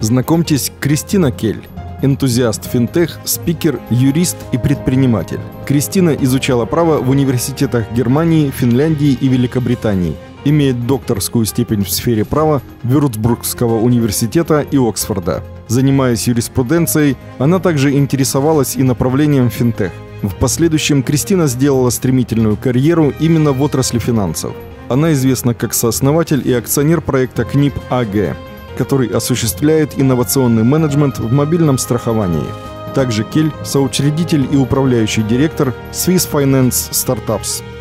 Знакомьтесь, Кристина Кель. Энтузиаст финтех, спикер, юрист и предприниматель. Кристина изучала право в университетах Германии, Финляндии и Великобритании. Имеет докторскую степень в сфере права Вюрцбургского университета и Оксфорда. Занимаясь юриспруденцией, она также интересовалась и направлением финтех. В последующем Кристина сделала стремительную карьеру именно в отрасли финансов. Она известна как сооснователь и акционер проекта КНИП АГ, который осуществляет инновационный менеджмент в мобильном страховании. Также Кель – соучредитель и управляющий директор Swiss Finance Startups –